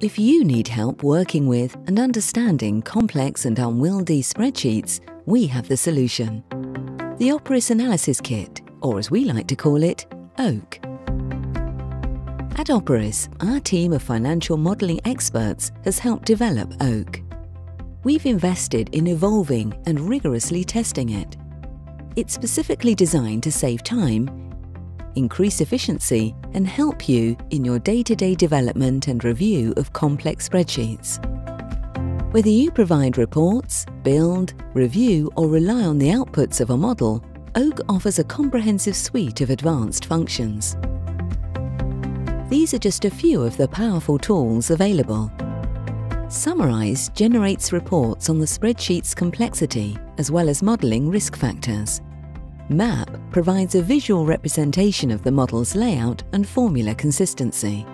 If you need help working with and understanding complex and unwieldy spreadsheets, we have the solution. The Operis Analysis Kit, or as we like to call it, OAK. At Operis, our team of financial modelling experts has helped develop OAK. We've invested in evolving and rigorously testing it. It's specifically designed to save time increase efficiency and help you in your day-to-day development and review of complex spreadsheets. Whether you provide reports, build, review or rely on the outputs of a model, OAK offers a comprehensive suite of advanced functions. These are just a few of the powerful tools available. Summarize generates reports on the spreadsheet's complexity as well as modelling risk factors. MAP provides a visual representation of the model's layout and formula consistency.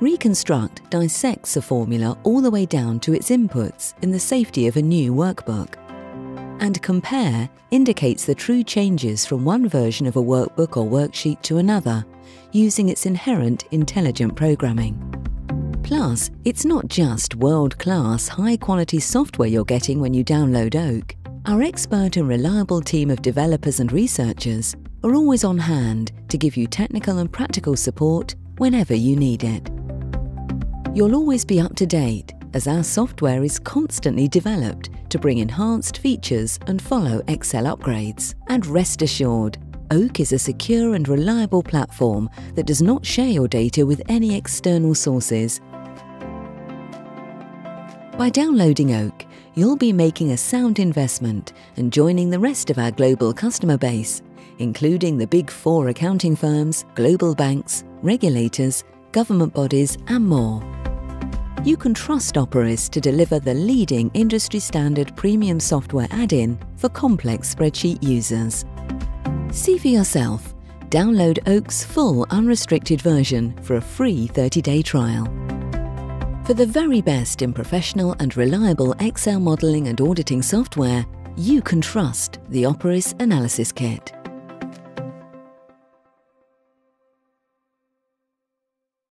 Reconstruct dissects a formula all the way down to its inputs in the safety of a new workbook. And Compare indicates the true changes from one version of a workbook or worksheet to another, using its inherent intelligent programming. Plus, it's not just world-class, high-quality software you're getting when you download OAK. Our expert and reliable team of developers and researchers are always on hand to give you technical and practical support whenever you need it. You'll always be up to date as our software is constantly developed to bring enhanced features and follow Excel upgrades. And rest assured, OAK is a secure and reliable platform that does not share your data with any external sources. By downloading OAK, you'll be making a sound investment and joining the rest of our global customer base, including the big four accounting firms, global banks, regulators, government bodies, and more. You can trust Operis to deliver the leading industry standard premium software add-in for complex spreadsheet users. See for yourself. Download OAK's full unrestricted version for a free 30-day trial. For the very best in professional and reliable Excel modelling and auditing software, you can trust the Operis Analysis Kit.